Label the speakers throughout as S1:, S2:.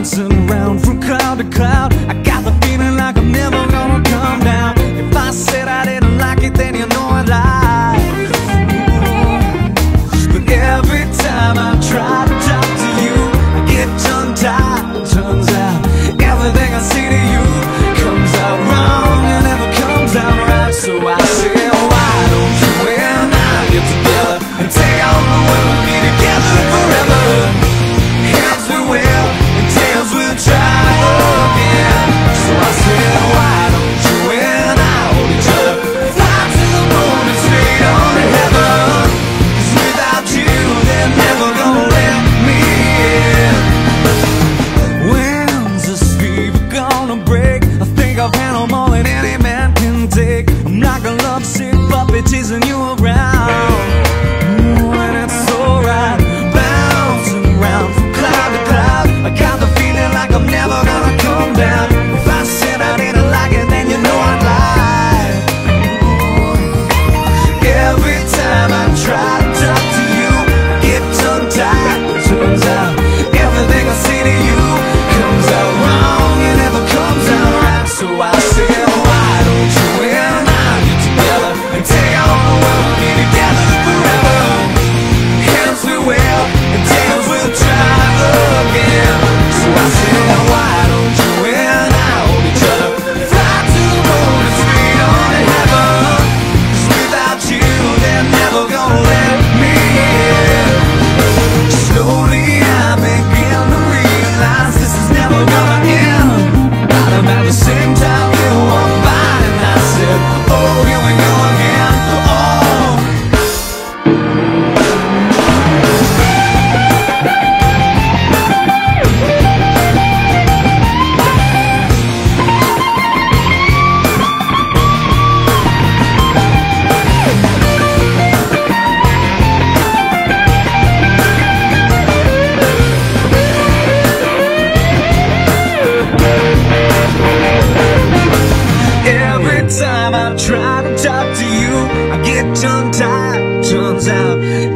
S1: bouncing around from cloud to cloud. I got the feeling like I'm never gonna come down. If I said I didn't like it, then you know I lied. But every time I try to talk to you, I get tongue tied. Turns out everything I say to you comes out wrong and never comes out right. So I say.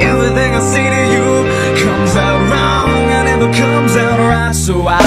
S1: Everything I say to you comes out wrong and never comes out right. So I